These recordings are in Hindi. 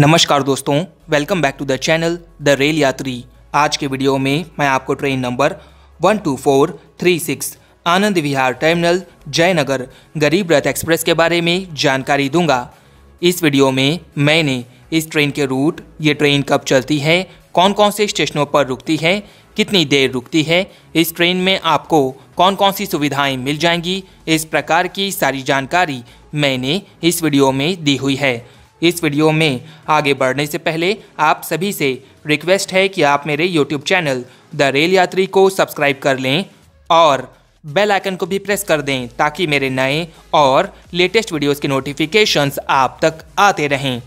नमस्कार दोस्तों welcome back to the channel the rail Yatri आज के वीडियो में मैं आपको train number one two four three six Anand Vihar terminal Jaynagar Garib Rath express के बारे में जानकारी दूँगा। इस वीडियो में मैंने इस ट्रेन के रूट ये ट्रेन कब चलती है कौन कौन से स्टेशनों पर रुकती है, कितनी देर रुकती है, इस ट्रेन में आपको कौन कौन सी सुविधाएँ मिल जाएँगी, इस प्रकार की सारी जानकारी मैंने इस वीडियो में दी हुई है। इस वीडियो में आगे बढ़ने से पहले आप सभी से रिक्वेस्ट है कि आप मेरे यूट्यूब चैनल द रेल यात्री को सब्सक्राइब कर लें और बेल आइकन को भी प्रेस कर दें ताकि मेरे नए और लेटेस्ट वीडियोस के नोटिफिकेशंस आप तक आते रहें।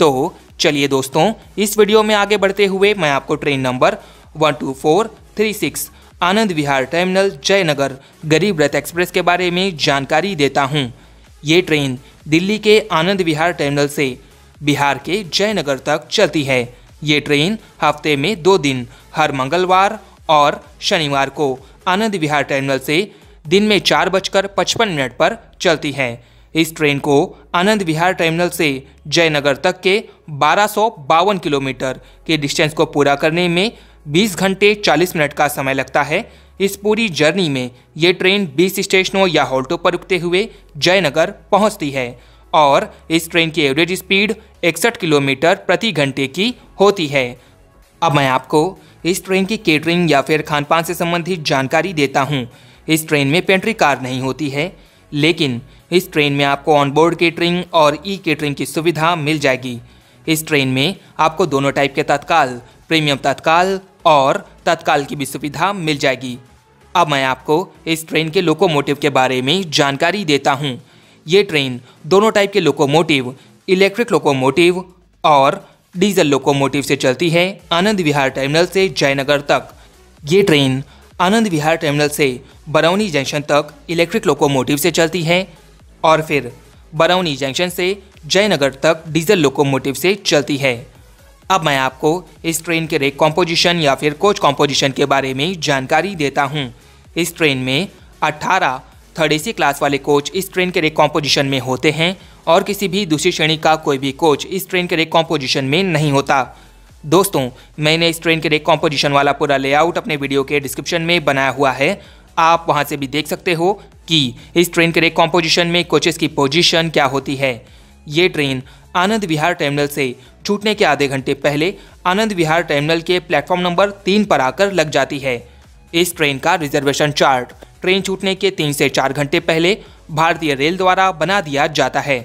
तो चलिए दोस्तों, इस वीडियो में आगे बढ़ते हुए मैं आपको train number one two four three six Anand Vihar terminal Jaynagar Garib Rath express के बारे में जानकारी देता हूँ। ये ट्रेन दिल्ली के आनंद विहार टर्मिनल से बिहार के जयनगर तक चलती है। ये ट्रेन हफ़्ते में दो दिन, हर मंगलवार और शनिवार को आनंद विहार टर्मिनल से दिन में चार बजकर पचपन मिनट पर चलती है। इस ट्रेन को आनंद विहार टर्मिनल से जयनगर तक के बारह किलोमीटर के डिस्टेंस को पूरा करने में 20 घंटे 40 मिनट का समय लगता है। इस पूरी जर्नी में ये ट्रेन 20 स्टेशनों या हॉल्टों पर रुकते हुए जयनगर पहुँचती है और इस ट्रेन की एवरेज स्पीड इकसठ किलोमीटर प्रति घंटे की होती है। अब मैं आपको इस ट्रेन की केटरिंग या फिर खान पान से संबंधित जानकारी देता हूँ। इस ट्रेन में पेंट्री कार नहीं होती है, लेकिन इस ट्रेन में आपको ऑनबोर्ड केटरिंग और ई केटरिंग की सुविधा मिल जाएगी। इस ट्रेन में आपको दोनों टाइप के तत्काल प्रीमियम तत्काल और तत्काल की भी सुविधा मिल जाएगी। अब मैं आपको इस ट्रेन के लोकोमोटिव के बारे में जानकारी देता हूँ। ये ट्रेन दोनों टाइप के लोकोमोटिव, इलेक्ट्रिक लोकोमोटिव और डीजल लोकोमोटिव से चलती है आनंद विहार टर्मिनल से जयनगर तक। ये ट्रेन आनंद विहार टर्मिनल से बरौनी जंक्शन तक इलेक्ट्रिक लोकोमोटिव से चलती है और फिर बरौनी जंक्शन से जयनगर तक डीजल लोकोमोटिव से चलती है। अब मैं आपको इस ट्रेन के रेक कॉम्पोजिशन या फिर कोच कॉम्पोजिशन के बारे में जानकारी देता हूँ। इस ट्रेन में 18 थर्ड एसी क्लास वाले कोच इस ट्रेन के रेक कॉम्पोजिशन में होते हैं और किसी भी दूसरी श्रेणी का कोई भी कोच इस ट्रेन के रेक कॉम्पोजिशन में नहीं होता। दोस्तों, मैंने इस ट्रेन के रेक कॉम्पोजिशन वाला पूरा लेआउट अपने वीडियो के डिस्क्रिप्शन में बनाया हुआ है। आप वहाँ से भी देख सकते हो कि इस ट्रेन के रेक कॉम्पोजिशन में कोचेस की पोजीशन क्या होती है। ये ट्रेन आनंद विहार टर्मिनल से छूटने के आधे घंटे पहले आनंद विहार टर्मिनल के प्लेटफॉर्म नंबर तीन पर आकर लग जाती है। इस ट्रेन का रिजर्वेशन चार्ट ट्रेन छूटने के तीन से चार घंटे पहले भारतीय रेल द्वारा बना दिया जाता है।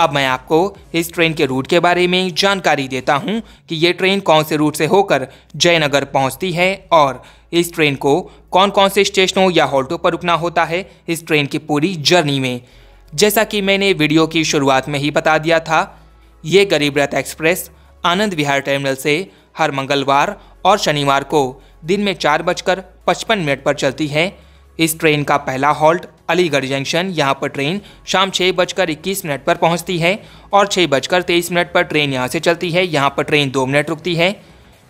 अब मैं आपको इस ट्रेन के रूट के बारे में जानकारी देता हूँ कि ये ट्रेन कौन से रूट से होकर जयनगर पहुँचती है और इस ट्रेन को कौन कौन से स्टेशनों या हॉल्टों पर रुकना होता है इस ट्रेन की पूरी जर्नी में। जैसा कि मैंने वीडियो की शुरुआत में ही बता दिया था, ये गरीब रथ एक्सप्रेस आनंद विहार टर्मिनल से हर मंगलवार और शनिवार को दिन में चार बजकर पचपन मिनट पर चलती है। इस ट्रेन का पहला हॉल्ट अलीगढ़ जंक्शन, यहाँ पर ट्रेन शाम छः बजकर इक्कीस मिनट पर पहुँचती है और छः बजकर तेईस मिनट पर ट्रेन यहाँ से चलती है। यहाँ पर ट्रेन दो मिनट रुकती है।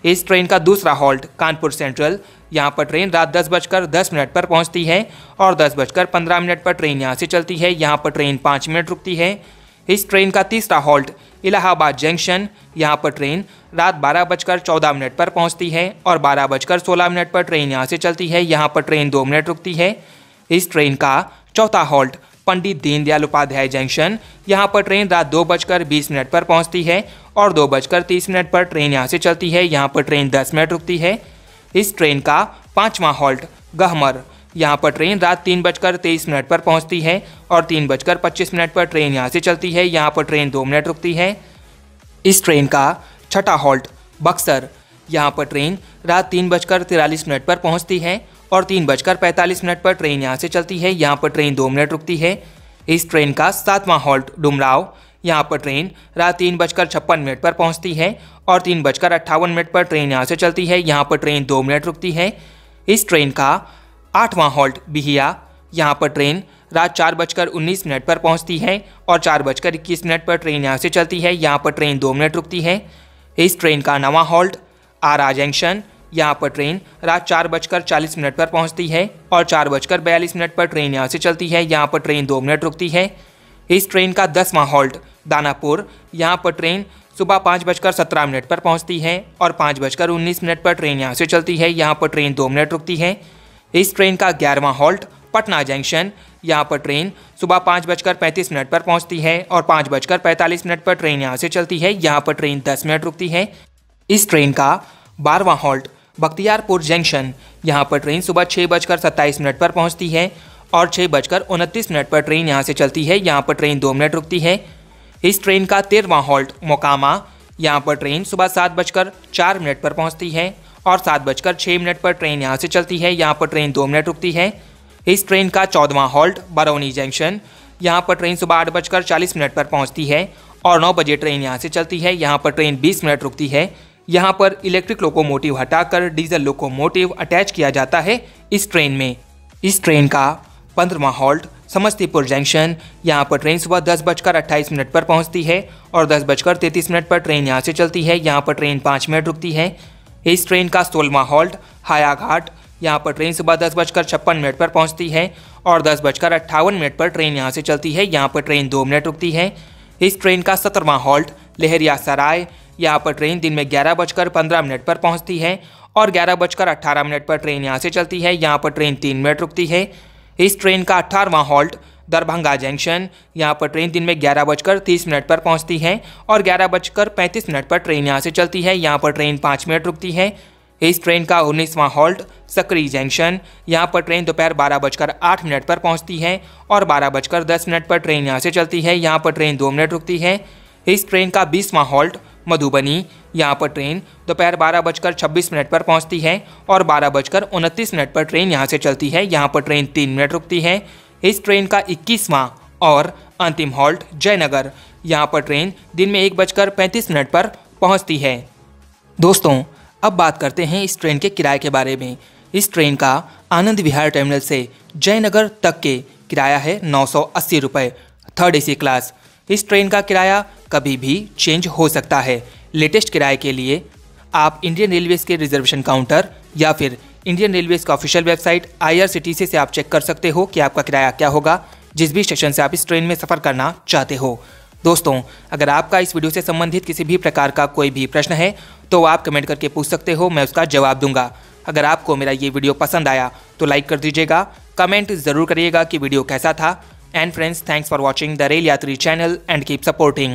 इस ट्रेन का दूसरा हॉल्ट कानपुर सेंट्रल। यहाँ पर ट्रेन रात दस बजकर दस मिनट पर पहुँचती है और दस बजकर पंद्रह मिनट पर ट्रेन यहाँ से चलती है। यहाँ पर ट्रेन पाँच मिनट रुकती है। इस ट्रेन का तीसरा हॉल्ट इलाहाबाद जंक्शन। यहाँ पर ट्रेन रात बारह बजकर चौदह मिनट पर पहुँचती है और बारह बजकर सोलह मिनट पर ट्रेन यहाँ से चलती है। यहाँ पर ट्रेन दो मिनट रुकती है। इस ट्रेन का चौथा हॉल्ट पंडित दीनदयाल उपाध्याय जंक्शन। यहाँ पर ट्रेन रात दो बजकर बीस मिनट पर पहुँचती है और दो बजकर तीस मिनट पर ट्रेन यहाँ से चलती है। यहाँ पर ट्रेन दस मिनट रुकती है। इस ट्रेन का पाँचवा हॉल्ट गहमर। यहाँ पर ट्रेन रात तीन बजकर तेईस मिनट पर पहुँचती है और तीन बजकर पच्चीस मिनट पर ट्रेन यहाँ से चलती है। यहाँ पर ट्रेन दो मिनट रुकती है। इस ट्रेन का छठा हॉल्ट बक्सर यहाँ पर ट्रेन रात तीन बजकर तिरालीस मिनट पर पहुँचती है और तीन बजकर पैंतालीस मिनट पर ट्रेन यहाँ से चलती है। यहाँ पर ट्रेन दो मिनट रुकती है। इस ट्रेन का सातवां हॉल्ट डुमराव यहाँ पर ट्रेन रात तीन बजकर छप्पन मिनट पर पहुँचती है और तीन बजकर अट्ठावन मिनट पर ट्रेन यहाँ से चलती है। यहाँ पर ट्रेन दो मिनट रुकती है। इस ट्रेन का आठवां हॉल्ट बिहिया यहाँ पर ट्रेन रात चार बजकर उन्नीस मिनट पर पहुँचती है और चार बजकर इक्कीस मिनट पर ट्रेन यहाँ से चलती है। यहाँ पर ट्रेन दो मिनट रुकती है। इस ट्रेन का नवा हॉल्ट आरा जंक्शन, यहाँ पर ट्रेन रात चार बजकर चालीस मिनट पर पहुँचती है और चार बजकर बयालीस मिनट पर ट्रेन यहाँ से चलती है। यहाँ पर ट्रेन दो मिनट रुकती है। इस ट्रेन का दसवां हॉल्ट, दानापुर, यहाँ पर ट्रेन सुबह पाँच बजकर सत्रह मिनट पर पहुँचती है और पाँच बजकर उन्नीस मिनट पर ट्रेन यहाँ से चलती है। यहाँ पर ट्रेन दो मिनट रुकती है। इस ट्रेन का ग्यारहवां हॉल्ट, पटना जंक्शन, यहाँ पर ट्रेन सुबह पाँच बजकर पैंतीस मिनट पर पहुँचती है और पाँच बजकर पैंतालीस मिनट पर ट्रेन यहाँ से चलती है। यहाँ पर ट्रेन दस मिनट रुकती है। इस ट्रेन का बारहवा हॉल्ट बख्तियारपुर जंक्शन। यहाँ पर ट्रेन सुबह छः बजकर सत्ताईस मिनट पर पहुँचती है और छः बजकर उनतीस मिनट पर ट्रेन यहाँ से चलती है। यहाँ पर ट्रेन दो मिनट रुकती है। इस ट्रेन का तेरहवा हॉल्ट मोकामा। यहाँ पर ट्रेन सुबह सात बजकर चार मिनट पर पहुँचती है और सात बजकर छः मिनट पर ट्रेन यहाँ से चलती है। यहाँ पर ट्रेन दो मिनट रुकती है। इस ट्रेन का चौदहवा हॉल्ट बरौनी जंक्शन। यहाँ पर ट्रेन सुबह आठ बजकर चालीस मिनट पर पहुँचती है और नौ बजे ट्रेन यहाँ से चलती है। यहाँ पर ट्रेन बीस मिनट रुकती है। यहाँ पर इलेक्ट्रिक लोकोमोटिव हटाकर डीजल लोकोमोटिव अटैच किया जाता है इस ट्रेन में। इस ट्रेन का पंद्रवा हॉल्ट समस्तीपुर जंक्शन यहाँ पर ट्रेन सुबह दस बजकर अट्ठाईस मिनट पर पहुँचती है और दस बजकर तैंतीस मिनट पर ट्रेन यहाँ से चलती है। यहाँ पर ट्रेन पाँच मिनट रुकती है। इस ट्रेन का सोलवा हॉल्ट हायाघाट, यहाँ पर ट्रेन सुबह दस बजकर छप्पन मिनट पर पहुँचती है और दस बजकर अट्ठावन मिनट पर ट्रेन यहाँ से चलती है। यहाँ पर ट्रेन दो मिनट रुकती है। इस ट्रेन का सत्रहवा हॉल्ट लहरिया सराय यहाँ पर ट्रेन दिन में ग्यारह बजकर पंद्रह मिनट पर पहुँचती है और ग्यारह बजकर अट्ठारह मिनट पर ट्रेन यहाँ से चलती है। यहाँ पर ट्रेन तीन मिनट रुकती है। इस ट्रेन का अट्ठारहवा हॉल्ट दरभंगा जंक्शन, यहाँ पर ट्रेन दिन में ग्यारह बजकर तीस मिनट पर पहुँचती है और ग्यारह बजकर पैंतीस मिनट पर ट्रेन यहाँ से चलती है। यहाँ पर ट्रेन पाँच मिनट रुकती है। इस ट्रेन का उन्नीसवां हॉल्ट सकरी जंक्शन, यहाँ पर ट्रेन दोपहर बारह बजकर आठ मिनट पर पहुँचती है और बारह बजकर दस मिनट पर ट्रेन यहाँ से चलती है। यहाँ पर ट्रेन दो मिनट रुकती है। इस ट्रेन का बीसवां हॉल्ट मधुबनी, यहाँ पर ट्रेन दोपहर बारह बजकर छब्बीस मिनट पर पहुँचती है और बारह बजकर उनतीस मिनट पर ट्रेन यहाँ से चलती है। यहाँ पर ट्रेन तीन मिनट रुकती है। इस ट्रेन का इक्कीसवां और अंतिम हॉल्ट जयनगर, यहाँ पर ट्रेन दिन में एक बजकर पैंतीस मिनट पर पहुँचती है। दोस्तों, अब बात करते हैं इस ट्रेन के किराए के बारे में। इस ट्रेन का आनंद विहार टर्मिनल से जयनगर तक के किराया है नौ सौ अस्सी रुपये, थर्ड एसी क्लास। इस ट्रेन का किराया कभी भी चेंज हो सकता है। लेटेस्ट किराए के लिए आप इंडियन रेलवेज़ के रिजर्वेशन काउंटर या फिर इंडियन रेलवेज़ का ऑफिशियल वेबसाइट आईआरसीटीसी से आप चेक कर सकते हो कि आपका किराया क्या होगा। जिस भी स्टेशन से आप इस ट्रेन में सफ़र करना चाहते हो। दोस्तों, अगर आपका इस वीडियो से संबंधित किसी भी प्रकार का कोई भी प्रश्न है तो आप कमेंट करके पूछ सकते हो, मैं उसका जवाब दूँगा। अगर आपको मेरा ये वीडियो पसंद आया तो लाइक कर दीजिएगा। कमेंट ज़रूर करिएगा कि वीडियो कैसा था। And friends thanks for watching the rail Yatri channel and keep supporting